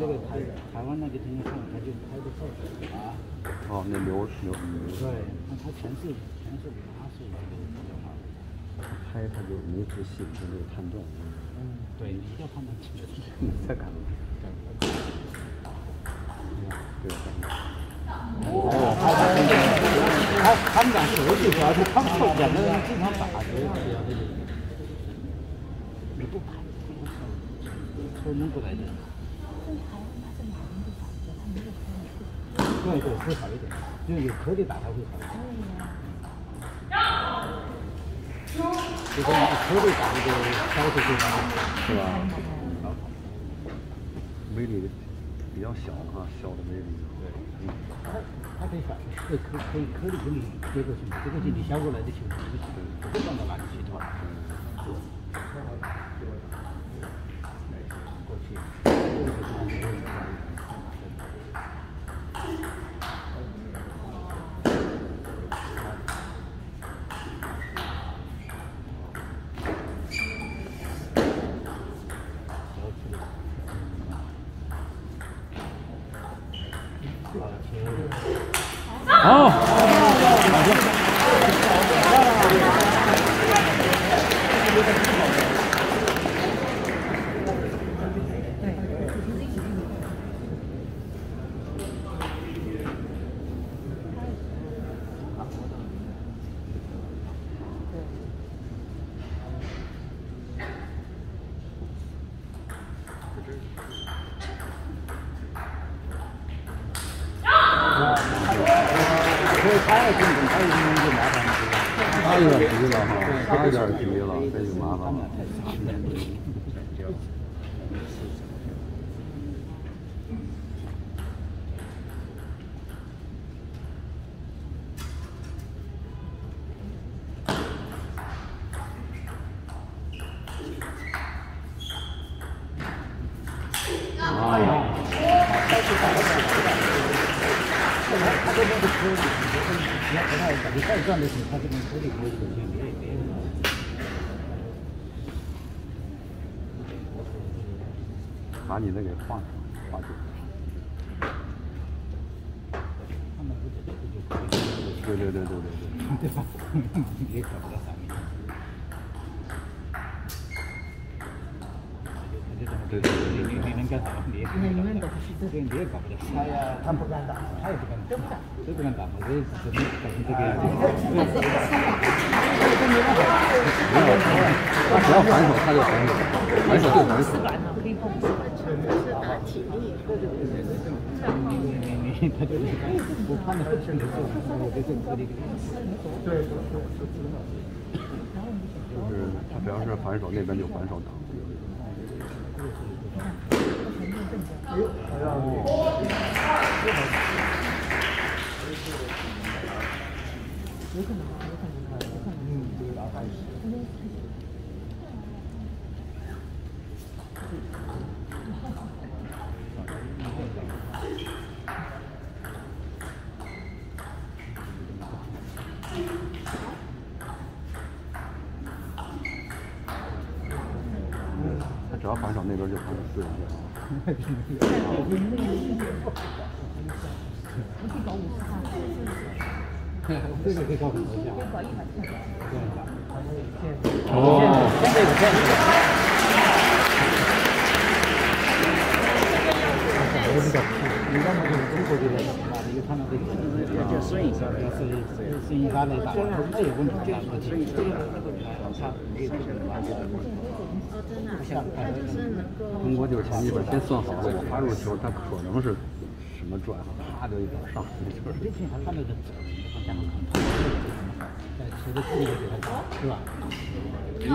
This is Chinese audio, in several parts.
那个台台湾那个经常他就拍的照啊，哦，那流流对，那他全是全是麻是那个比较好。拍他就没仔细，它没有判断。嗯，对，你要判断清楚。再看。对。哦，他他们俩手就主要是他们两个人经常打的，你不拍，抽弄过来的。对对，会好一点，就有壳的打它会好一点。就说拿壳的打这个烧出去是吧？威力比较小哈，小的威力。对，它可以反，可以可以可以给你接过去嘛，接过去你削过来的球，不会放到哪里去的。过去。哦，所以他要进攻，他一进攻就麻烦了。他有点急了有点急了，这就麻烦了。哎呀，他这边的车里，你要和他感觉再转的时候，他这边车里会出现别别的。把你的给画上，画住。他们不这个放放进。对对对对对对。对。对对对对你你能干啥？你也搞不了。对，你也搞不了。哎呀，他不敢打，他也不敢打，谁不敢打嘛？这只能搞成这个样子。他只要反手他就反手，反手就反手。体力。你你你你，他就是我看的是这个，我对这个。对对对，就是他只要是反手，那边就反手打。有可能，有可能。嗯，这个打法也是。他只要反手，那边就反手对一下。这个可以搞很多下。哦，现在有这样子。我比较酷，你刚才有中国的人嘛，你看到这个，要叫孙颖莎的，是是孙颖莎来打，他有问题打过去，他没有这个完全的。哦，中国就是前几本先算好了，我发入球，他可能是什么转，啪就一脚上，就是。是吧？哟，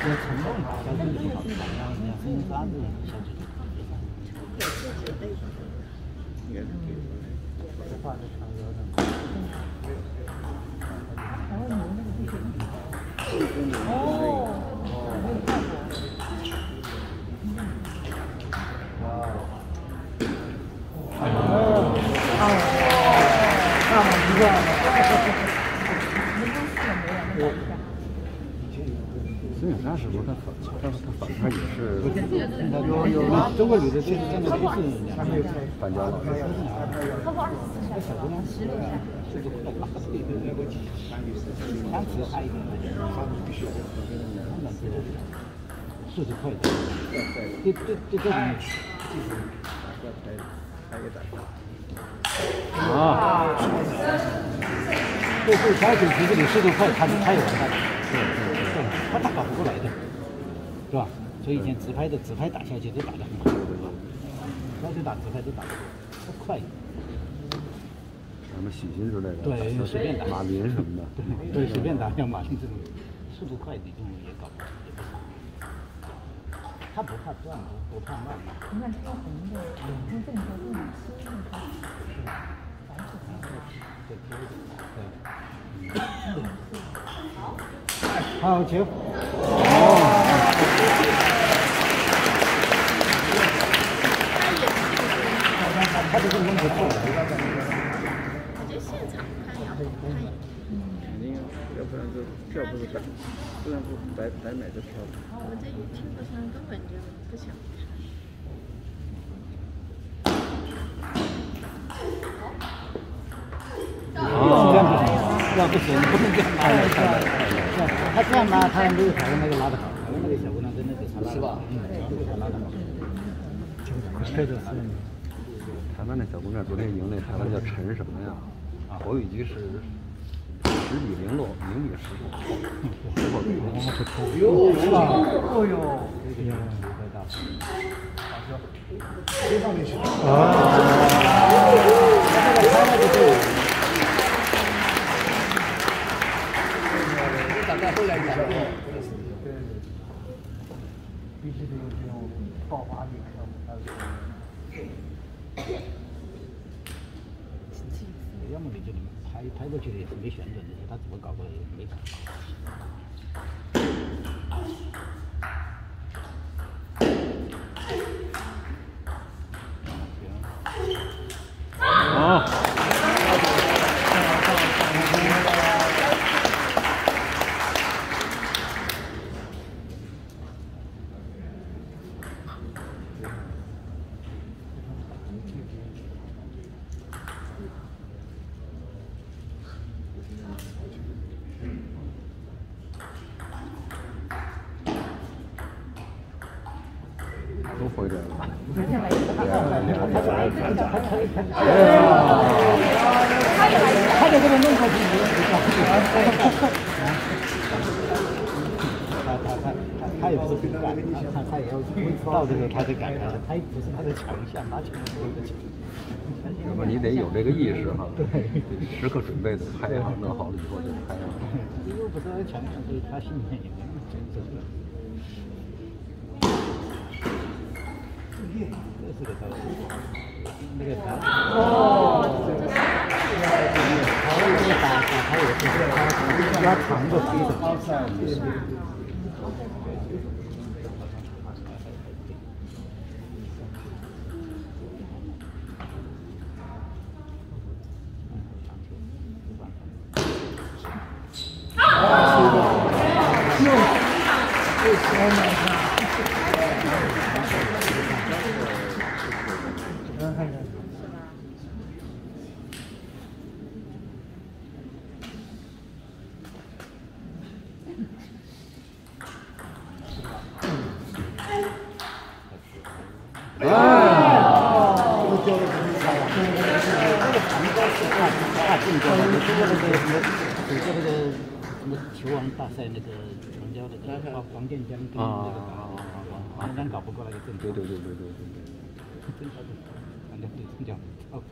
这成龙小姐就好看，然后人家孙三子小姐就非常。有应该是可以的长有点。孙颖莎是不是他反他他反派也是。有有中国女的这这么都是反家老师？小姑娘是速度快，单词差一点，速度快，对对对这种啊，对对小姐其实你速度快，他他也完蛋了，对对，他打打不过来的，是吧？所以以前直拍的直拍打小姐都打得很好，对吧？小姐打直拍都打快。什么喜新之类的，对随便打马林什么的，对，对随便打，像马林这种速度快的这种也搞。他不怕转，不不怕慢。你看这个红的，用这么多这么深的它对对对。好，好结他这个弄不错。我觉得现场看要好看一点。肯定，这票不是白，不然不白白买这票。我们在 YouTube 上根本就不想看。这样不行，这样不能这样。他这样拉，他没有台湾那个拉的好，台湾那个小姑娘真的比他拉是吧？嗯，比他拉的好。这个是。台湾那小姑娘昨天赢那台湾叫陈什么呀？侯雨吉是十比零落，零比十落，结果给人哟，是吧？哦哟，这个味道。大概后来讲过，必须得有这种爆发力，还有要么你就拍拍过去的也是没旋转的，他怎么搞过来也没搞好。啊，都回来了。他就这么弄过去，你他他他他他也不是不干，他他也要到这个他才敢他，他也不是他的强项，拿钱不是强要不你得有这个意识哈，对，时刻准备着拍啊，弄好了以后就拍啊。因为不是。他是。个是。他拉长的推手。大竞争，你说过那个什么，比如说那个什么球王大赛那个成交那个黄黄健将跟那个黄黄黄黄刚搞不过来的郑对对对对对对对。真他是，反对，冲掉，哦。